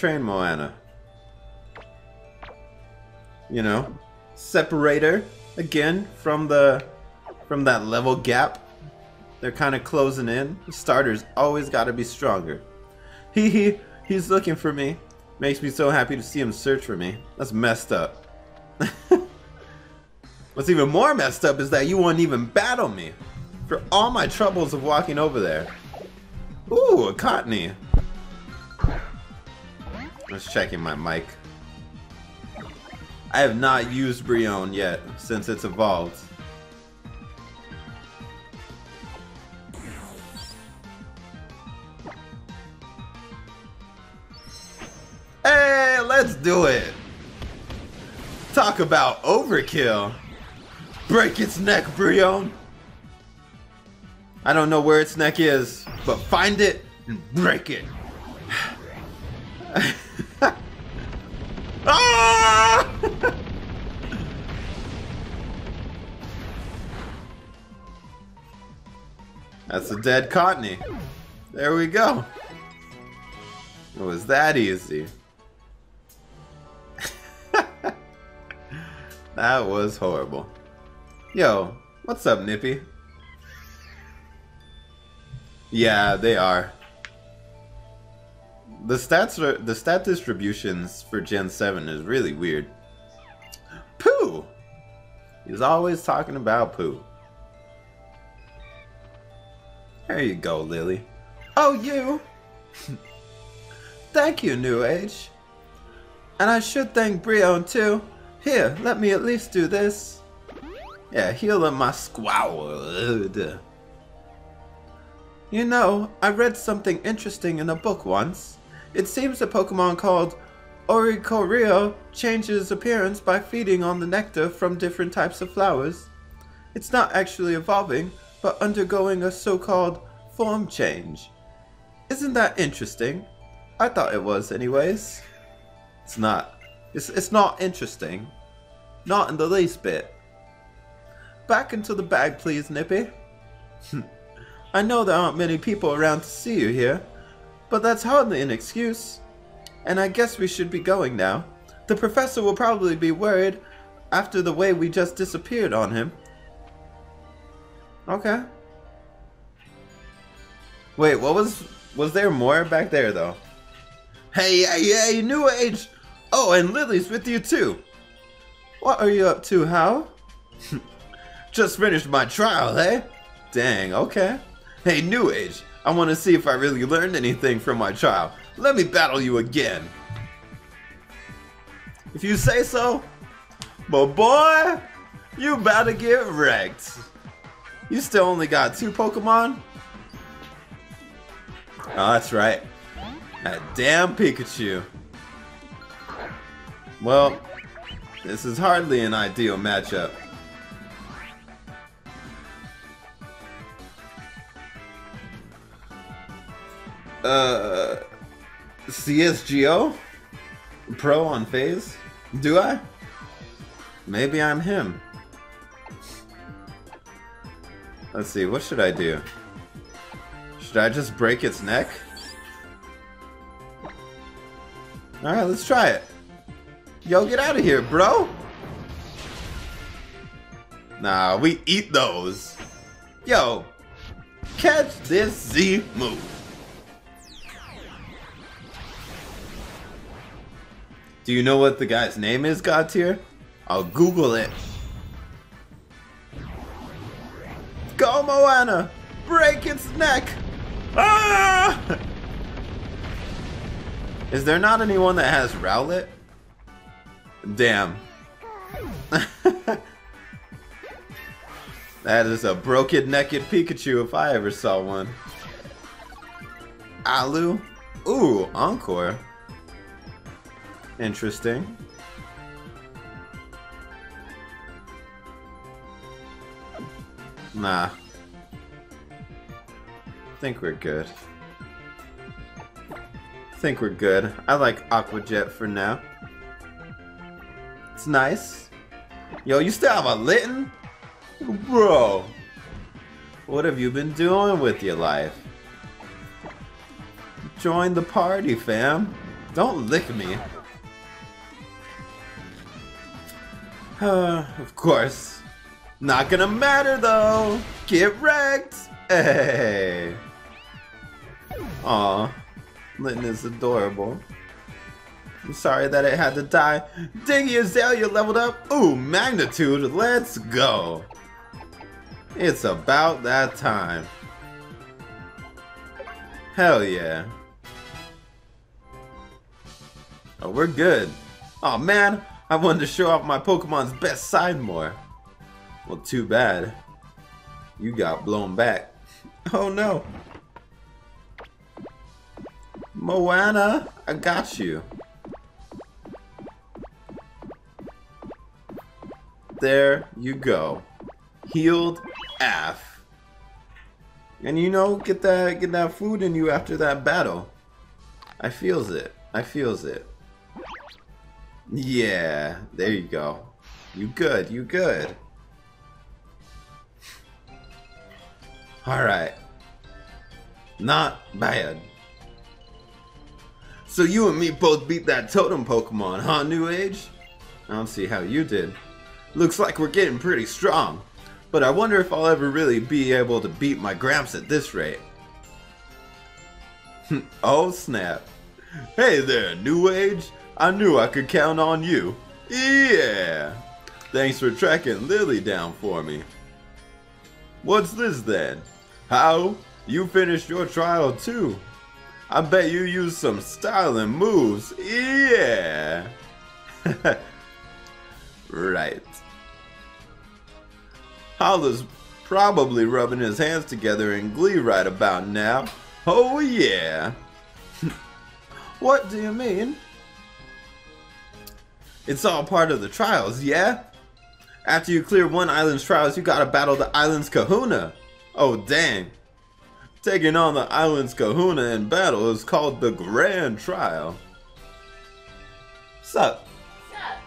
train Moana. You know, separator again from the from that level gap. They're kind of closing in. The starter's always got to be stronger. Hee hee, he's looking for me. Makes me so happy to see him search for me. That's messed up. What's even more messed up is that you won't even battle me. For all my troubles of walking over there. Ooh, a Cottonee. Just checking my mic. I have not used Brionne yet, since it's evolved. Hey, let's do it! Talk about overkill! Break its neck, Brionne! I don't know where its neck is, but find it and break it. That's a dead Cottonee. There we go. It was that easy. that was horrible. Yo, what's up, Nippy? Yeah, they are. The stats are, the stat distributions for Gen 7 is really weird. Pooh! He's always talking about Pooh. There you go, Lillie. Oh, you! thank you, New Age. And I should thank Brionne too. Here, let me at least do this. Yeah, healing my squad. You know, I read something interesting in a book once. It seems a Pokemon called Oricorio changes appearance by feeding on the nectar from different types of flowers. It's not actually evolving, but undergoing a so-called form change. Isn't that interesting? I thought it was anyways. It's not. It's, it's not interesting. Not in the least bit. Back into the bag please, Nippy. Hmm. I know there aren't many people around to see you here, but that's hardly an excuse. And I guess we should be going now. The professor will probably be worried after the way we just disappeared on him. Okay. Wait, what was... Was there more back there, though? Hey, hey, hey, New Age! Oh, and Lillie's with you, too. What are you up to, Hau? Just finished my trial, eh? Dang, okay. Hey, New Age, I want to see if I really learned anything from my trial. Let me battle you again. If you say so. But boy, you about to get wrecked. You still only got two Pokemon? Oh, that's right. That damn Pikachu. Well, this is hardly an ideal matchup. Uh, CSGO? Pro on phase? Do I? Maybe I'm him. Let's see, what should I do? Should I just break its neck? Alright, let's try it. Yo, get out of here, bro! Nah, we eat those. Yo, catch this Z move. Do you know what the guy's name is, God tier? I'll Google it. Go, Moana! Break its neck! Ah! Is there not anyone that has Rowlet? Damn. that is a broken necked Pikachu if I ever saw one. Alu? Ooh, Encore. Interesting. Nah. I Think we're good. I Think we're good. I like Aqua Jet for now. It's nice. Yo, you still have a Litten? Bro. What have you been doing with your life? Join the party, fam. Don't lick me. Uh, of course. Not gonna matter though. Get wrecked. Hey. Aw. Litten is adorable. I'm sorry that it had to die. Diggy Azalea leveled up. Ooh, magnitude. Let's go. It's about that time. Hell yeah. Oh, we're good. Oh man, I wanted to show off my Pokemon's best side more. Well, too bad. You got blown back. Oh no. Moana, I got you. There you go. Healed AF. And you know, get that get that food in you after that battle. I feels it. I feels it. Yeah, there you go. You good, you good. Alright. Not bad. So you and me both beat that totem Pokemon, huh, New Age? I don't see how you did. Looks like we're getting pretty strong. But I wonder if I'll ever really be able to beat my Gramps at this rate. oh snap. Hey there, New Age. I knew I could count on you. Yeah. Thanks for tracking Lillie down for me. What's this then? Hau? You finished your trial too. I bet you used some styling moves. Yeah. right. Hala's probably rubbing his hands together in glee right about now. Oh yeah. what do you mean? It's all part of the trials, yeah? After you clear one island's trials, you gotta battle the island's kahuna. Oh dang. Taking on the island's kahuna in battle is called the Grand Trial. Sup? Sup?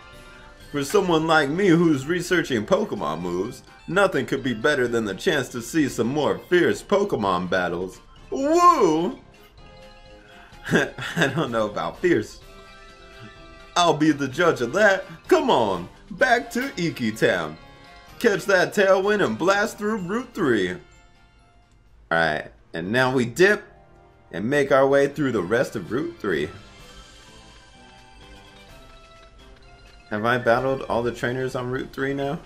For someone like me who's researching Pokemon moves, nothing could be better than the chance to see some more fierce Pokemon battles. Woo! I don't know about fierce. I'll be the judge of that. Come on, back to Iki Town. Catch that tailwind and blast through Route 3. Alright, and now we dip and make our way through the rest of Route 3. Have I battled all the trainers on Route 3 now?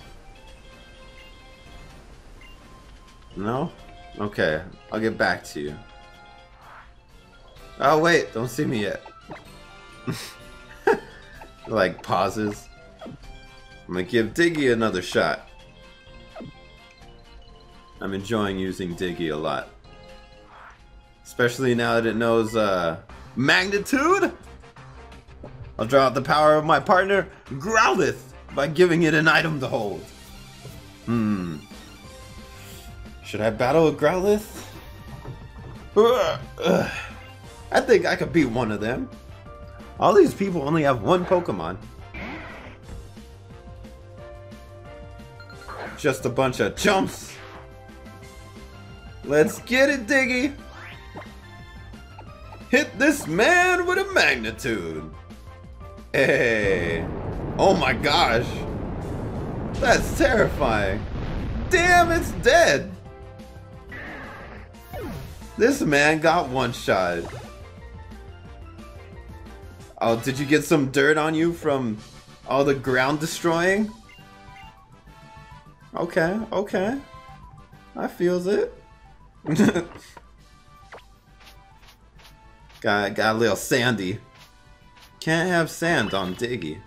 No? Okay, I'll get back to you. Oh wait, don't see me yet. like pauses. I'm gonna give Diggy another shot. I'm enjoying using Diggy a lot. Especially now that it knows uh, magnitude. I'll draw out the power of my partner, Growlithe, by giving it an item to hold. Hmm. Should I battle with Growlithe? I think I could beat one of them. All these people only have one Pokemon. Just a bunch of chumps. Let's get it, Diggy. Hit this man with a magnitude. Hey. Oh my gosh. That's terrifying. Damn, it's dead. This man got one shot. Oh, did you get some dirt on you from all the ground destroying? Okay, okay. I feels it. got, got a little sandy. Can't have sand on Diggy.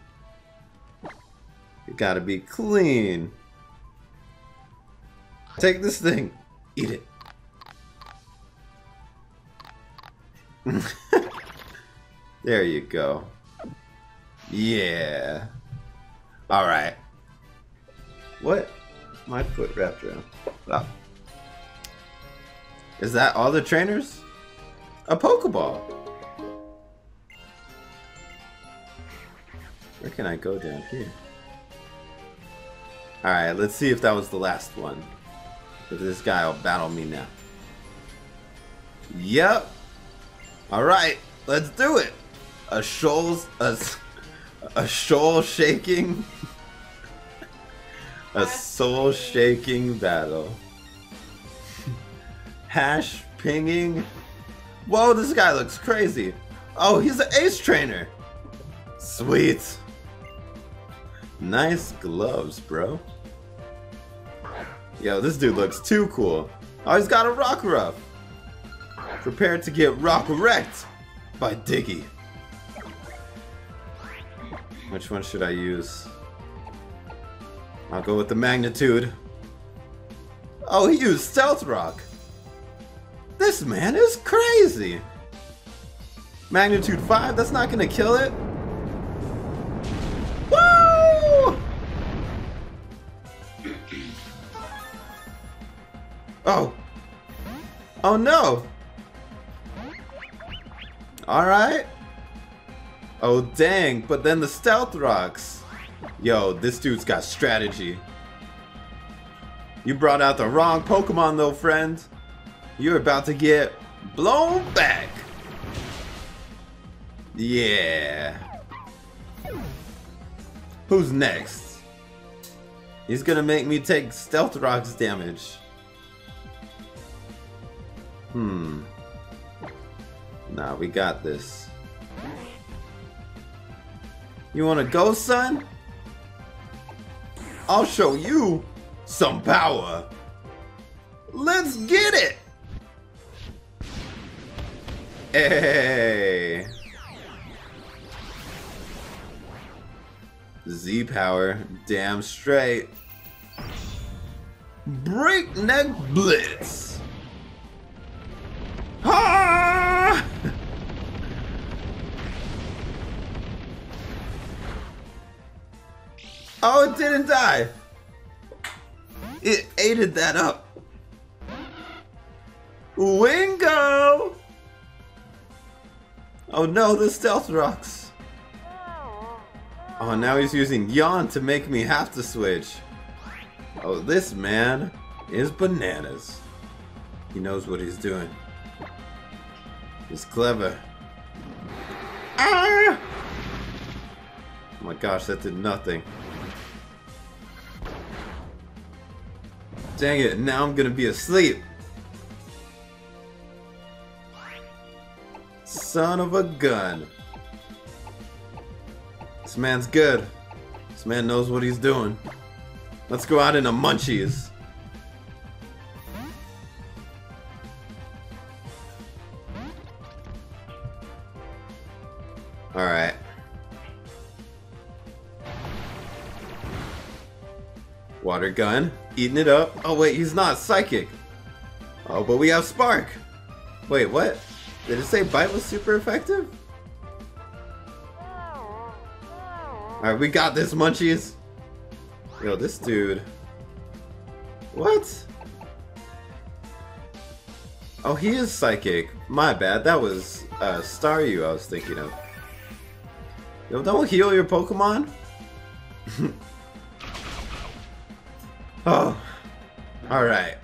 You gotta be clean. Take this thing. Eat it. There you go. Yeah. Alright. What? My foot wrapped around. Oh. Is that all the trainers? A Pokeball. Where can I go down here? Alright, let's see if that was the last one. If this guy will battle me now. Yep. Alright, let's do it. a shoal, a, a shoal shaking, a soul shaking battle. Hash pinging. Whoa, this guy looks crazy. Oh, he's an ace trainer. Sweet. Nice gloves, bro. Yo, this dude looks too cool. Oh, he's got a rock Rockruff. Prepare to get rock wrecked by Diggy. Which one should I use? I'll go with the magnitude. Oh, he used Stealth Rock. This man is crazy. Magnitude 5, that's not gonna kill it. Woo! Oh. Oh no. Alright. Oh dang, but then the stealth rocks. Yo, this dude's got strategy. You brought out the wrong Pokemon though, friend. You're about to get blown back. Yeah. Who's next? He's gonna make me take Stealth Rock's damage. Hmm. Nah, we got this. You wanna go, son? I'll show you some power. Let's get it! Hey! Z power, damn straight. Breakneck Blitz! Didn't die! It aided that up. Wingo! Oh no, the stealth rocks. Oh, now he's using Yawn to make me have to switch. Oh, this man is bananas. He knows what he's doing. He's clever. Ah! Oh my gosh, that did nothing. Dang it, now I'm gonna be asleep. Son of a gun. This man's good. This man knows what he's doing. Let's go out into munchies. Alright. Water gun. Eating it up. Oh wait, he's not psychic. Oh, but we have Spark. Wait, what? Did it say Bite was super effective? Alright, we got this, Munchies. Yo, this dude. What? Oh, he is psychic. My bad. That was uh, Staryu I was thinking of. Yo, don't heal your Pokemon? Alright.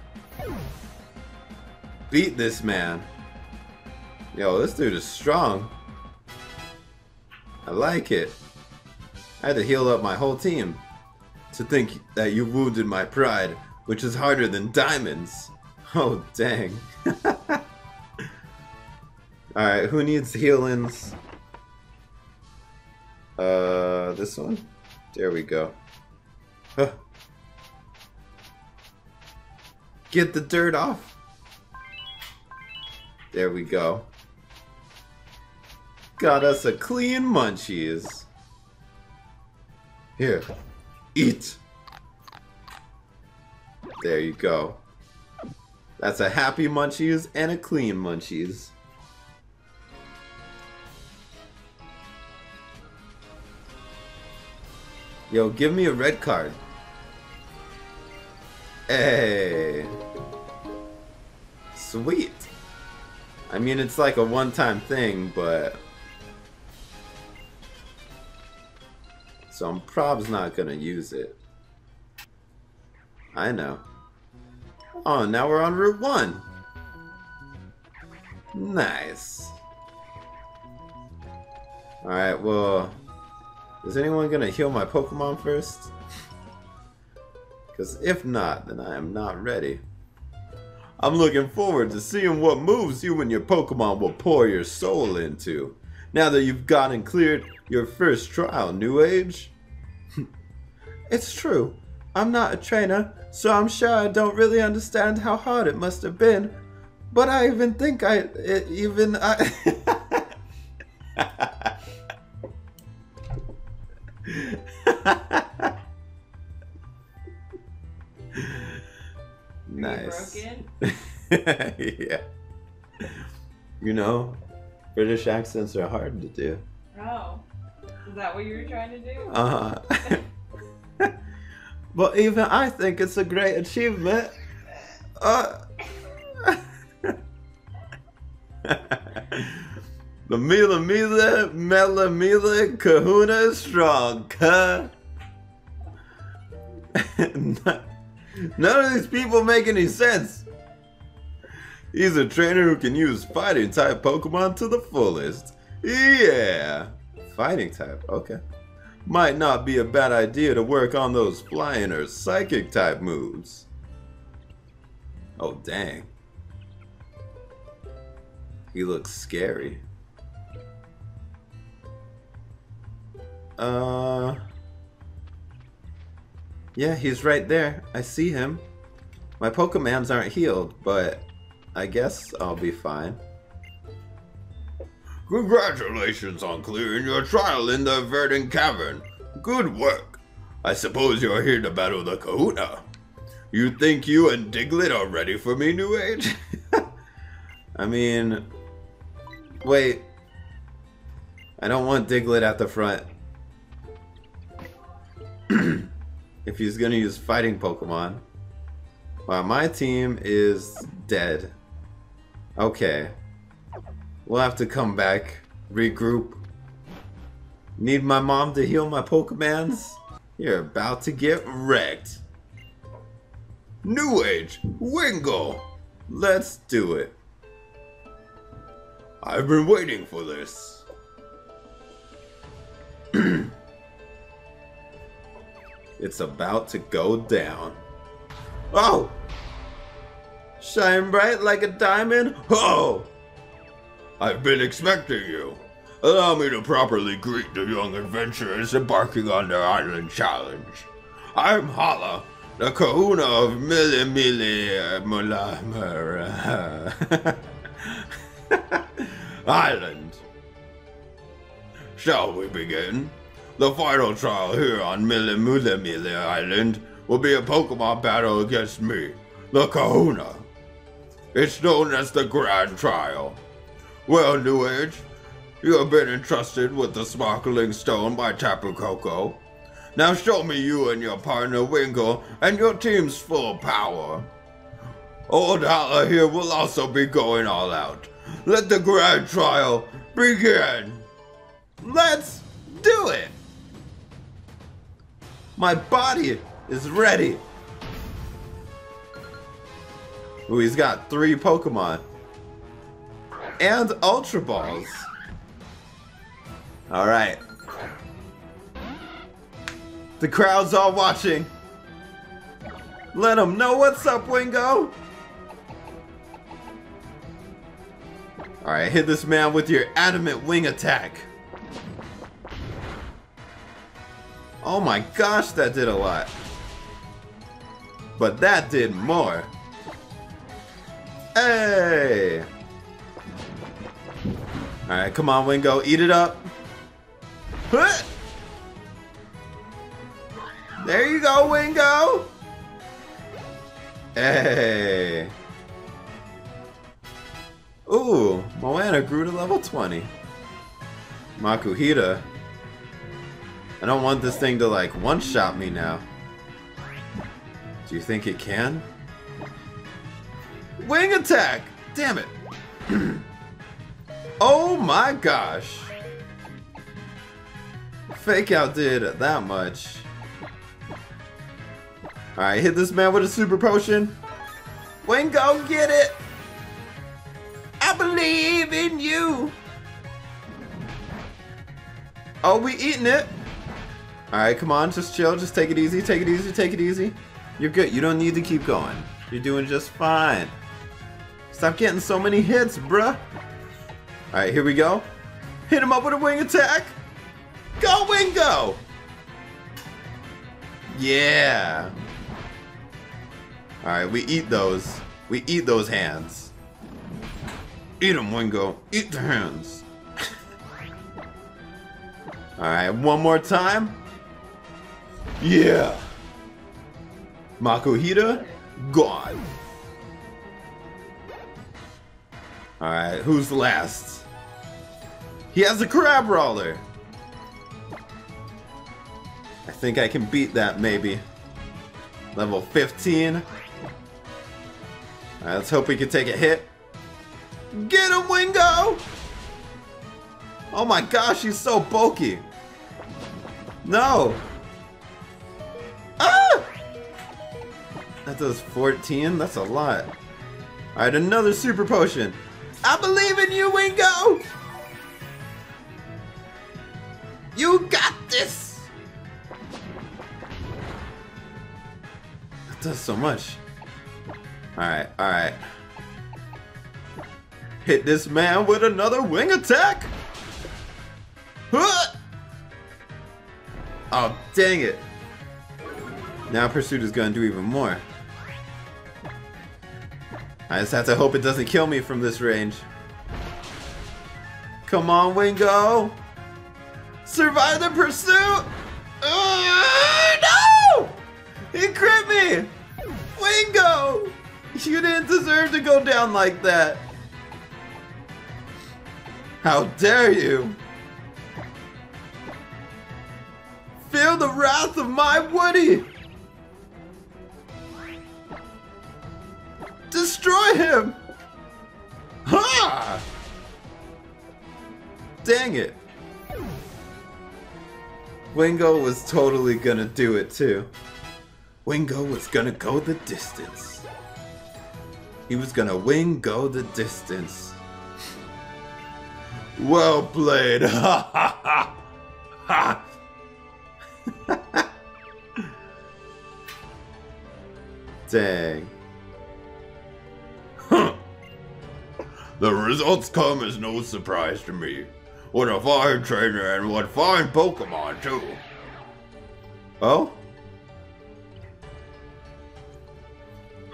Beat this man. Yo, this dude is strong. I like it. I had to heal up my whole team. To think that you wounded my pride, which is harder than diamonds. Oh, dang. Alright, who needs healings? Uh, this one? There we go. Huh. Get the dirt off. There we go. Got us a clean munchies. Here, eat. There you go. That's a happy munchies and a clean munchies. Yo, give me a red card. Hey. Sweet. I mean, it's like a one-time thing, but... So I'm prob's not gonna use it. I know. Oh, now we're on Route 1. Nice. Alright, well... Is anyone gonna heal my Pokemon first? Because if not, then I am not ready. I'm looking forward to seeing what moves you and your Pokemon will pour your soul into. Now that you've gotten cleared your first trial, New Age? it's true. I'm not a trainer, so I'm sure I don't really understand how hard it must have been. But I even think I... It, even I... yeah. You know, British accents are hard to do. Oh. Is that what you were trying to do? Uh huh. but even I think it's a great achievement. Uh, the Mila Mila Mela Mila Kahuna strong, huh? None of these people make any sense. He's a trainer who can use fighting type Pokemon to the fullest. Yeah. Fighting type, okay. Might not be a bad idea to work on those flying or psychic type moves. Oh, dang. He looks scary. Uh... Yeah, he's right there. I see him. My Pokemons aren't healed, but I guess I'll be fine. Congratulations on clearing your trial in the Verdant Cavern. Good work. I suppose you're here to battle the Kahuna. You think you and Diglett are ready for me, New Age? I mean... Wait. I don't want Diglett at the front. if he's gonna use fighting Pokemon. Wow, my team is dead. Okay. We'll have to come back, regroup. Need my mom to heal my Pokemons? You're about to get wrecked. New Age, Wingo! Let's do it. I've been waiting for this. It's about to go down. Oh! Shine bright like a diamond? Oh! I've been expecting you. Allow me to properly greet the young adventurers embarking on their island challenge. I'm Hala, the kahuna of Mili Mili Island. Shall we begin? The final trial here on Milimule Island will be a Pokemon battle against me, the Kahuna. It's known as the Grand Trial. Well, New Age, you have been entrusted with the Sparkling Stone by Tapu Koko. Now show me you and your partner Wingull and your team's full power. Old Hala here will also be going all out. Let the Grand Trial begin. Let's do it! My body is ready. Ooh, he's got three Pokemon. And Ultra Balls. Alright. The crowd's all watching. Let them know what's up, Wingo. Alright, hit this man with your adamant wing attack. Oh my gosh, that did a lot. But that did more. Hey! Alright, come on, Wingo. Eat it up. There you go, Wingo! Hey! Ooh, Moana grew to level 20. Makuhita I don't want this thing to like one-shot me now. Do you think it can? Wing attack! Damn it! oh my gosh! Fake out did that much. Alright, hit this man with a super potion. Wingo, get it! I believe in you! Oh, we eating it. All right, come on, just chill, just take it easy, take it easy, take it easy. You're good. You don't need to keep going. You're doing just fine. Stop getting so many hits, bruh. All right, here we go. Hit him up with a wing attack. Go, Wingo! Yeah. All right, we eat those. We eat those hands. Eat them, Wingo. Eat the hands. All right, one more time. Yeah. Makuhita, gone. All right, who's last? He has a Crabrawler. I think I can beat that, maybe. Level 15. Alright, let's hope we can take a hit. Get him, Wingo! Oh my gosh, he's so bulky. No! Ah! That does 14? That's a lot. Alright, another super potion. I believe in you, Wingo! You got this! That does so much. Alright, alright. Hit this man with another wing attack! Huh! Oh, dang it. Now Pursuit is gonna do even more. I just have to hope it doesn't kill me from this range. Come on, Wingo! Survive the pursuit! Uh, no! He crit me! Wingo! You didn't deserve to go down like that. How dare you! Feel the wrath of my Woody! Destroy him! Ha! Dang it. Wingo was totally gonna do it too. Wingo was gonna go the distance. He was gonna wing go the distance. Well played. Ha ha ha. Ha. Dang. The results come as no surprise to me. What a fine trainer and what fine Pokemon too. Oh?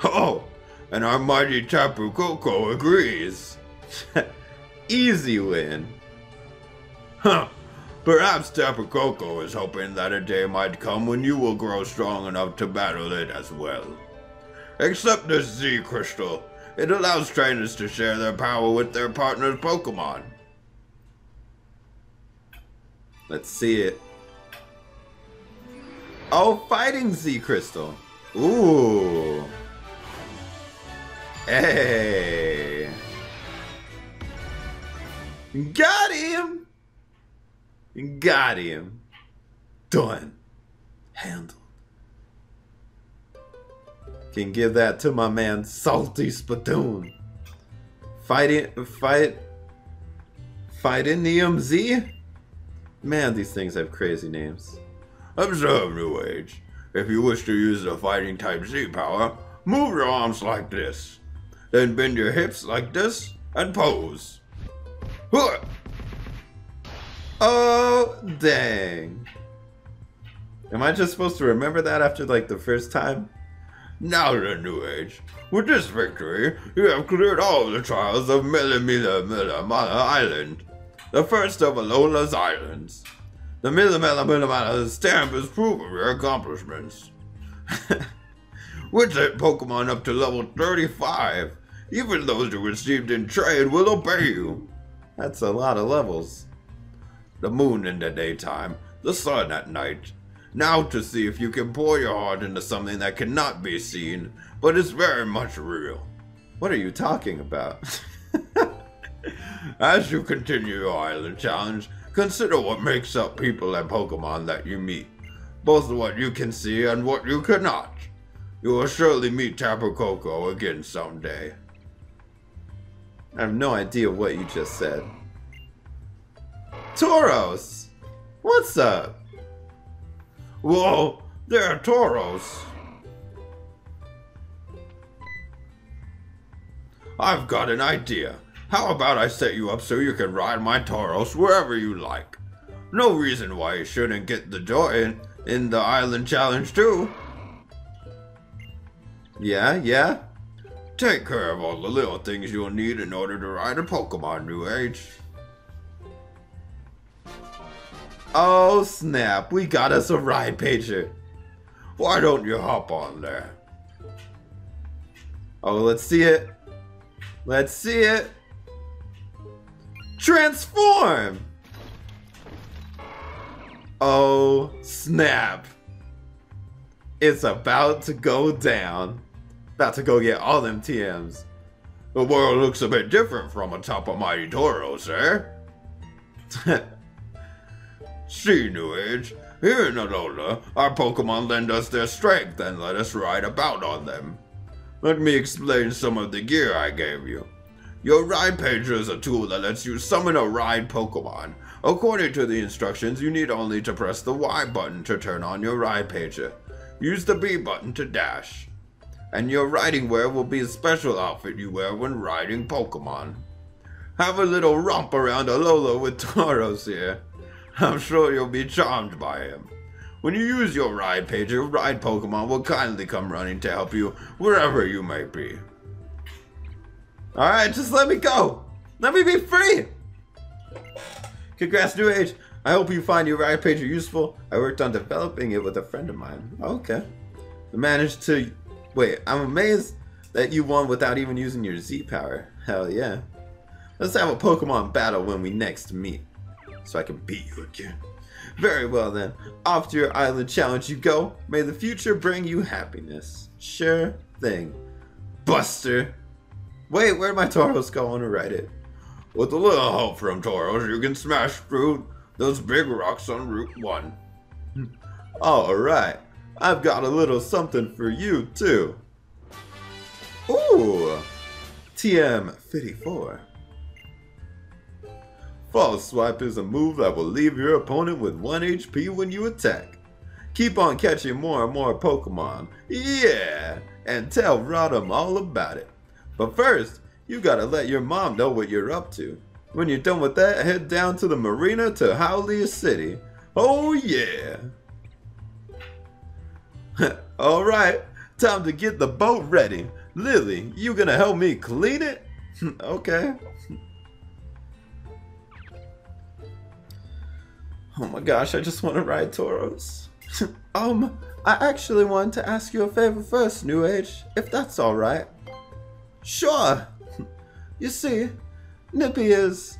Oh, and our mighty Tapu Koko agrees. Easy win. Huh. Perhaps Tapu Koko is hoping that a day might come when you will grow strong enough to battle it as well. Except this Z Crystal. It allows trainers to share their power with their partner's Pokemon. Let's see it. Oh, fighting Z Crystal. Ooh. Hey. Got him. Got him. Done. Handled. Can give that to my man Salty Spatoon. Fighting, fight, fighting the MZ? Man, these things have crazy names. Observe, New Age. If you wish to use the fighting type Z power, move your arms like this. Then bend your hips like this and pose. Oh, dang. Am I just supposed to remember that after like the first time? Now then, New Age. With this victory, you have cleared all of the trials of Milimila Milamala Island, the first of Alola's islands. The Milimela Milamala stamp is proof of your accomplishments. With that Pokemon up to level 35, even those you received in trade will obey you. That's a lot of levels. The moon in the daytime, the sun at night. Now to see if you can pour your heart into something that cannot be seen, but is very much real. What are you talking about? As you continue your island challenge, consider what makes up people and Pokemon that you meet, both what you can see and what you cannot. You will surely meet Tapu Koko again someday. I have no idea what you just said. Tauros! What's up? Whoa, they're Tauros. I've got an idea. How about I set you up so you can ride my Tauros wherever you like? No reason why you shouldn't get the joy in, in the island challenge too. Yeah, yeah? Take care of all the little things you'll need in order to ride a Pokemon New Age. Oh snap, we got us a ride pager. Why don't you hop on there? Oh, let's see it. Let's see it. Transform! Oh, snap. It's about to go down. About to go get all them TMs. The world looks a bit different from atop a mighty Toro, sir. See, New Age, here in Alola, our Pokemon lend us their strength and let us ride about on them. Let me explain some of the gear I gave you. Your Ride Pager is a tool that lets you summon a Ride Pokemon. According to the instructions, you need only to press the Y button to turn on your Ride Pager. Use the B button to dash. And your riding wear will be a special outfit you wear when riding Pokemon. Have a little romp around Alola with Tauros here. I'm sure you'll be charmed by him. When you use your ride page, your ride Pokemon will kindly come running to help you wherever you may be. Alright, just let me go! Let me be free! Congrats, New Age! I hope you find your ride pager useful. I worked on developing it with a friend of mine. Okay. I managed to... Wait, I'm amazed that you won without even using your Z power. Hell yeah. Let's have a Pokemon battle when we next meet. So I can beat you again. Very well then. Off to your island challenge you go. May the future bring you happiness. Sure thing. Buster. Wait, where'd my Tauros go? I want to ride it. With a little help from Tauros, you can smash through those big rocks on Route 1. Hmm. Alright. I've got a little something for you too. Ooh. TM54. False Swipe is a move that will leave your opponent with 1 HP when you attack. Keep on catching more and more Pokemon. Yeah! And tell Rotom all about it. But first, you gotta let your mom know what you're up to. When you're done with that, head down to the marina to Hau'oli City. Oh yeah! Alright, time to get the boat ready. Lillie, you gonna help me clean it? okay. Oh my gosh, I just want to ride Tauros. um, I actually wanted to ask you a favor first, New Age, if that's alright. Sure! You see, Nippy is...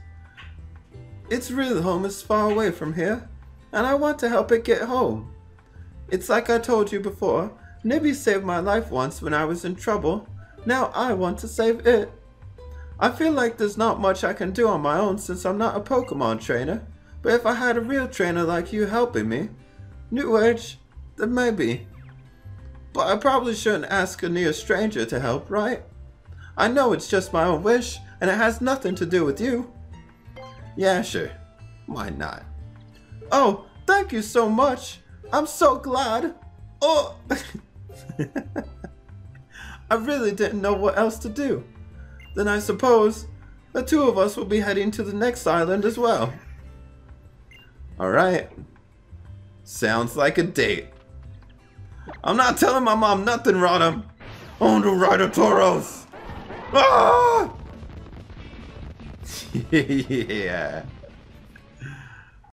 Its real home is far away from here, and I want to help it get home. It's like I told you before, Nibby saved my life once when I was in trouble. Now I want to save it. I feel like there's not much I can do on my own since I'm not a Pokemon trainer. But if I had a real trainer like you helping me, New Age, then maybe. But I probably shouldn't ask a near stranger to help, right? I know it's just my own wish, and it has nothing to do with you. Yeah, sure. Why not? Oh, thank you so much. I'm so glad. Oh! I really didn't know what else to do. Then I suppose the two of us will be heading to the next island as well. Alright. Sounds like a date. I'm not telling my mom nothing, Rotom. I the to ride a Tauros. Ah! yeah.